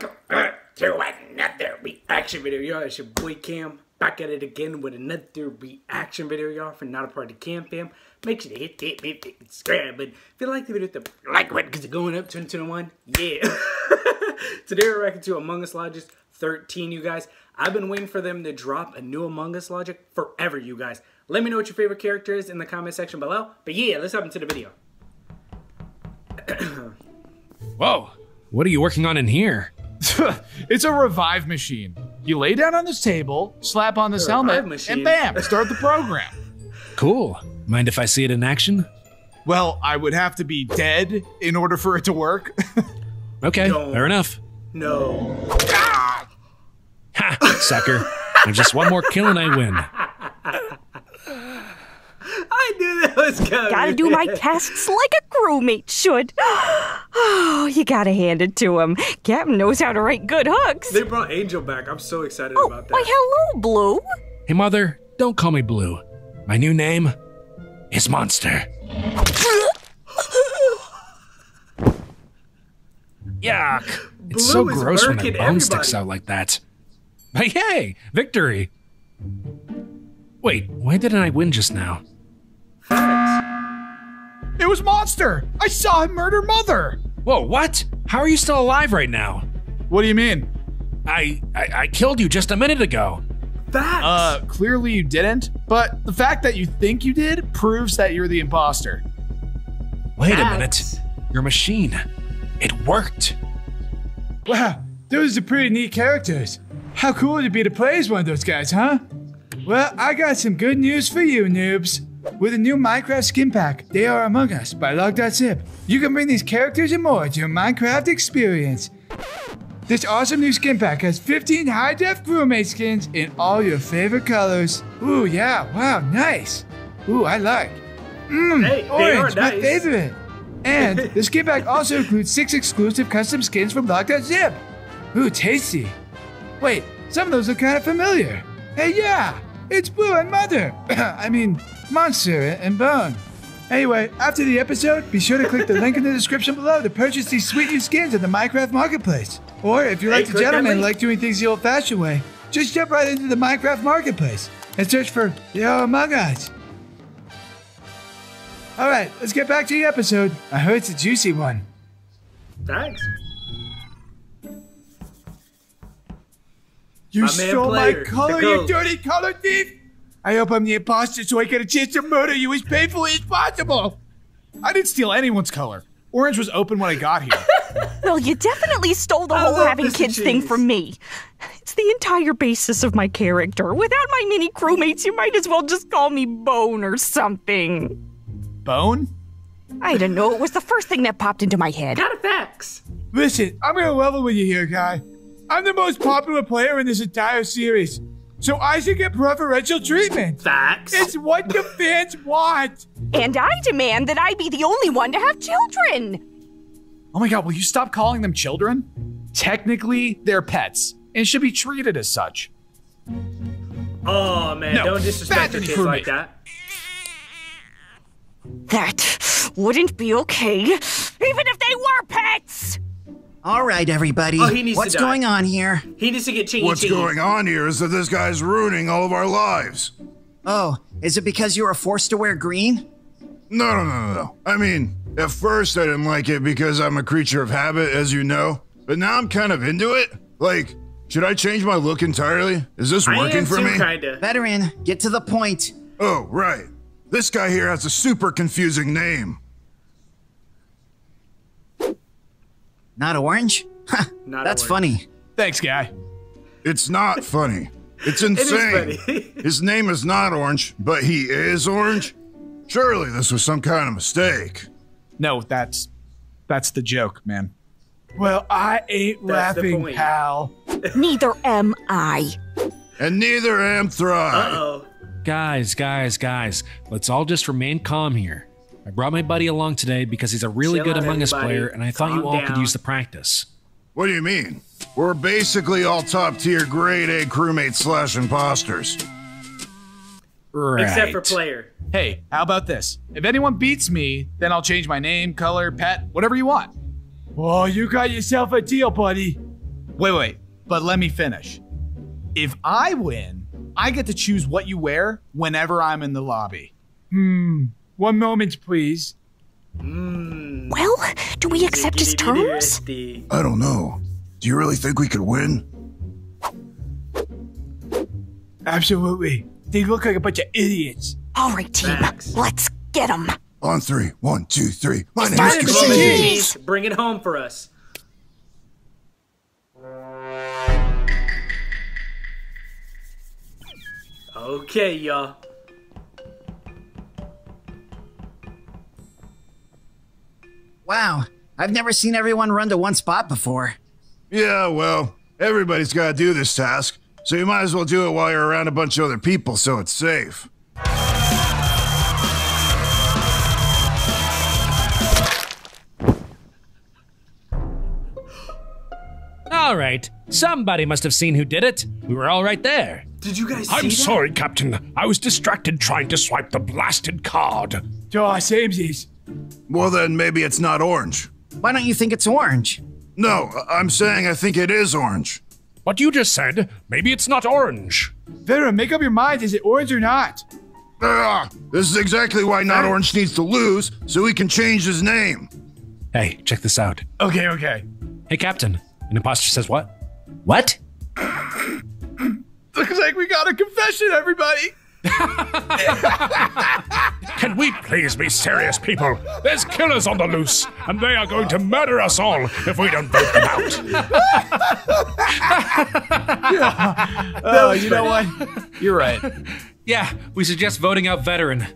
welcome uh, to another reaction video, y'all. It's your boy Cam back at it again with another reaction video, y'all. For not a part of the Cam fam, make sure to hit that hit, subscribe button. If you like the video, the like button because it's going up 2021. Yeah. Today we're reacting to Among Us Logic 13, you guys. I've been waiting for them to drop a new Among Us Logic forever, you guys. Let me know what your favorite character is in the comment section below. But yeah, let's hop into the video. Whoa, what are you working on in here? it's a revive machine. You lay down on this table, slap on this A helmet, and bam, start the program. Cool. Mind if I see it in action? well, I would have to be dead in order for it to work. Okay, No. fair enough. No. Ha, sucker. There's just one more kill and I win. I knew that was coming. Gotta do my tests like a crewmate should. Oh, you gotta hand it to him. Captain knows how to write good hooks. They brought Angel back. I'm so excited Oh, about that. why, hello, Blue. Hey, mother, don't call me Blue. My new name is Monster. Yuck. It's so Blue is gross when a murking bone sticks out like that. But hey, victory. Wait, why didn't I win just now? It was Monster! I saw him murder Mother! Whoa, what? How are you still alive right now? What do you mean? I, I I killed you just a minute ago. That Uh, clearly you didn't, but the fact that you think you did proves that you're the imposter. Wait a minute. Your machine. It worked. Wow, those are pretty neat characters. How cool would it be to play as one of those guys, huh? Well, I got some good news for you, noobs. With a new Minecraft skin pack, They Are Among Us by Log.zip, you can bring these characters and more to your Minecraft experience. This awesome new skin pack has 15 high def crewmate skins in all your favorite colors. Ooh, yeah, wow, nice. Ooh, I like. Mmm, Hey, orange, my nice. favorite. And the skin pack also includes six exclusive custom skins from Log.zip. Ooh, tasty. Wait, some of those look kind of familiar. Hey, yeah, it's Blue and Mother. I mean, Monster and Bone. Anyway, after the episode, be sure to click the link in the description below to purchase these sweet new skins in the Minecraft Marketplace. Or if you're Hey, like the gentleman and like doing things the old fashioned way, just jump right into the Minecraft Marketplace and search for The Are Among Us. All right, let's get back to the episode. I heard it's a juicy one. Thanks. You My stole my color, you dirty color thief! I hope I'm the imposter so I get a chance to murder you as painfully as possible! I didn't steal anyone's color. Orange was open when I got here. Well, you definitely stole the I whole having this kids thing from me. It's the entire basis of my character. Without my mini crewmates, you might as well just call me Bone or something. Bone? I don't know. It was the first thing that popped into my head. Kind of facts. Listen, I'm gonna level with you here, guy. I'm the most popular player in this entire series, so I should get preferential treatment. Facts. It's what the fans want! And I demand that I be the only one to have children. Oh my god, will you stop calling them children? Technically, they're pets and should be treated as such. oh man, No, don't disrespect bad your kids for like that. That wouldn't be okay, even if they were pets. All right, everybody. Oh, he needs to What's die. going on here? He needs to get chingy What's cheese. going on here is that this guy's ruining all of our lives. Oh, is it because you were forced to wear green? No, no, no, no, no. I mean, at first I didn't like it because I'm a creature of habit, as you know. But now I'm kind of into it. Like, should I change my look entirely? Is this I working am for too, me? kinda. Veteran, get to the point. Oh, right. This guy here has a super confusing name. Not orange? Ha, Not that's orange. funny. Thanks, guy. It's not funny. It's It is insane. funny. His name is not Orange, but he is Orange. Surely this was some kind of mistake. No, that's that's the joke, man. Well, I ain't That's laughing, pal. Neither am I. And neither am Thrive. Uh-oh. Guys, guys, guys, let's all just remain calm here. I brought my buddy along today because he's a really Chill good out, Among Us everybody. player, and I thought you Calm all could down. use the practice. What do you mean? We're basically all top tier grade A crewmates slash imposters. Right. Except for player. Hey, how about this? If anyone beats me, then I'll change my name, color, pet, whatever you want. Oh, you got yourself a deal, buddy. Wait, wait, but let me finish. If I win, I get to choose what you wear whenever I'm in the lobby. Hmm. One moment, please. Hmm. Well, do we accept his terms? I don't know. Do you really think we could win? Absolutely. They look like a bunch of idiots. All right, team. Facts. Let's get them. On three. One, two, three. My name Start is the cheese. Bring it home for us. Okay, y'all. Wow, I've never seen everyone run to one spot before. Yeah, well, everybody's got to do this task, so you might as well do it while you're around a bunch of other people so it's safe. All right. Somebody must have seen who did it. We were all right there. Did you guys see I'm that? sorry, Captain. I was distracted trying to swipe the blasted card. Oh, samesies. Well, then maybe it's not orange. Why don't you think it's orange? No, I- I'm saying I think it is orange. What you just said, maybe it's not orange. Vera, make up your mind. Is it orange or not? Ah, this is exactly why Not Orange needs to lose, so he can change his name. Hey, check this out. Okay, okay. Hey, Captain. An imposter says what? What? Looks like we got a confession, everybody. Can we please be serious, people? There's killers on the loose, and they are going to murder us all if we don't vote them out. Oh, you know what? You're right. Yeah, we suggest voting out veteran.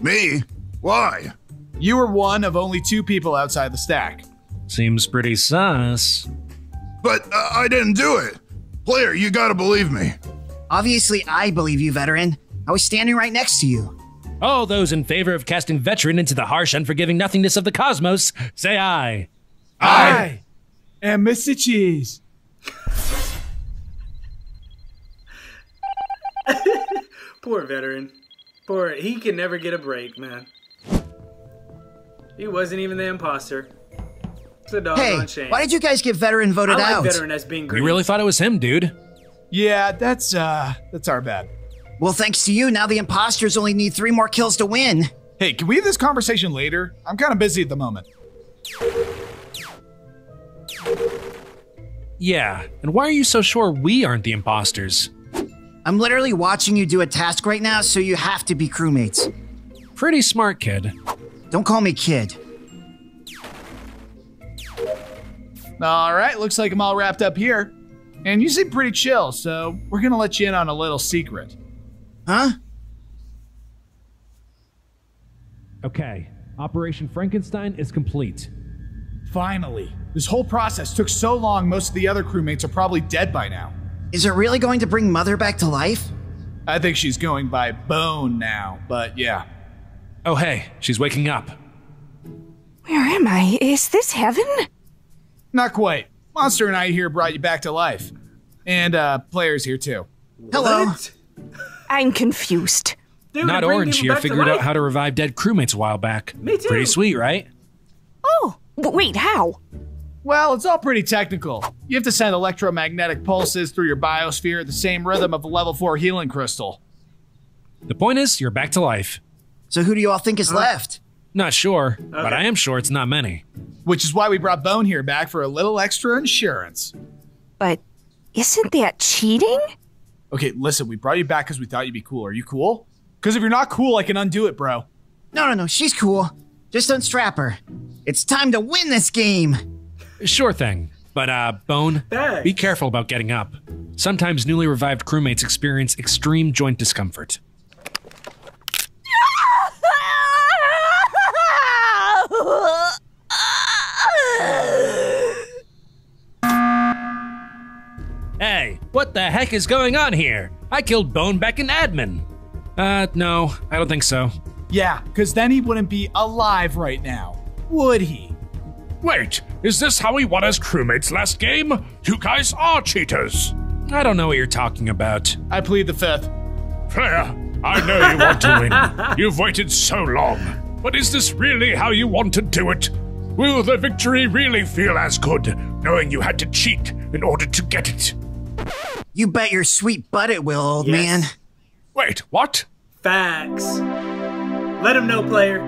Me? Why? You were one of only two people outside the stack. Seems pretty sus. But uh, I didn't do it. Player, you gotta believe me. Obviously, I believe you, veteran. I was standing right next to you. All those in favor of casting veteran into the harsh, unforgiving nothingness of the cosmos, say aye. Aye. And Mr. Cheese. Poor veteran. Poor. He can never get a break, man. He wasn't even the imposter. It's a doggone Hey, shame. why did you guys get veteran I voted like out? veteran as being We green. really thought it was him, dude. Yeah, that's uh that's our bad. Well, thanks to you, now the imposters only need three more kills to win. Hey, can we have this conversation later? I'm kind of busy at the moment. Yeah, and why are you so sure we aren't the imposters? I'm literally watching you do a task right now, so you have to be crewmates. Pretty smart, kid. Don't call me kid. All right, looks like I'm all wrapped up here. And you seem pretty chill, so we're gonna let you in on a little secret. Huh? Okay, Operation Frankenstein is complete. Finally. This whole process took so long, most of the other crewmates are probably dead by now. Is it really going to bring Mother back to life? I think she's going by Bone now, but yeah. Oh, hey, she's waking up. Where am I? Is this heaven? Not quite. Monster and I here brought you back to life. And uh players here too. Hello. What? I'm confused. Dude, Not Orange here figured out how to revive dead crewmates a while back. Me too. Pretty sweet, right? Oh, w- wait, how? Well, it's all pretty technical. You have to send electromagnetic pulses through your biosphere at the same rhythm of a level 4 healing crystal. The point is, you're back to life. So who do you all think is left? Not sure, but I am sure it's not many. Which is why we brought Bone here back for a little extra insurance. But isn't that cheating? Okay, listen, we brought you back because we thought you'd be cool. Are you cool? Because if you're not cool, I can undo it, bro. No, no, no, she's cool. Just unstrap her. It's time to win this game. Sure thing. But, uh, Bone, Thanks. be careful about getting up. Sometimes newly revived crewmates experience extreme joint discomfort. What the heck is going on here? I killed Bone back in admin. Uh, no, I don't think so. Yeah, because then he wouldn't be alive right now, would he? Wait, is this how we won as crewmates last game? You guys are cheaters. I don't know what you're talking about. I plead the fifth. Player, I know you want to win. You've waited so long. But is this really how you want to do it? Will the victory really feel as good, knowing you had to cheat in order to get it. You bet your sweet butt it will, old Yes. man. Wait, what? Facts. Let him know, player.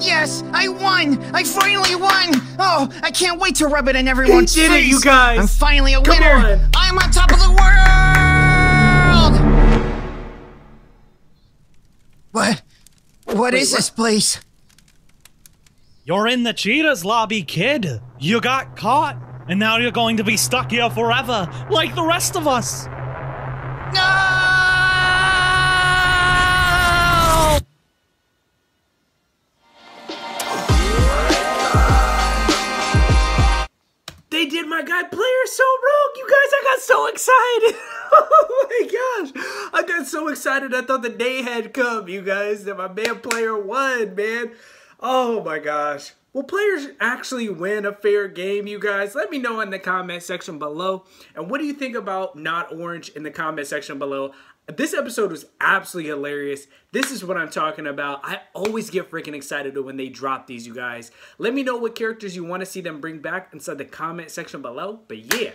Yes, I won! I finally won! Oh, I can't wait to rub it in everyone's did it, you guys. I'm finally a Come winner! on. I'm on top of the world! What? What is this place? You're in the cheetah's lobby, kid. You got caught, and now you're going to be stuck here forever, like the rest of us. No! They did my guy player so wrong. You guys, I got so excited. oh my gosh. I got so excited. I thought the day had come, you guys, that my man player won, man. Oh my gosh. Will players actually win a fair game, you guys? Let me know in the comment section below. And what do you think about not orange in the comment section below? This episode was absolutely hilarious. This is what I'm talking about. I always get freaking excited when they drop these, you guys. Let me know what characters you want to see them bring back inside the comment section below. But yeah.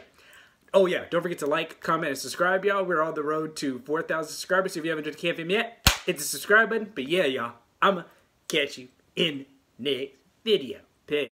Oh yeah, don't forget to like, comment, and subscribe, y'all. We're on the road to 4,000 subscribers. If you haven't joined the campaign yet, hit the subscribe button. But yeah, y'all, I'ma catch you in next video. Peace.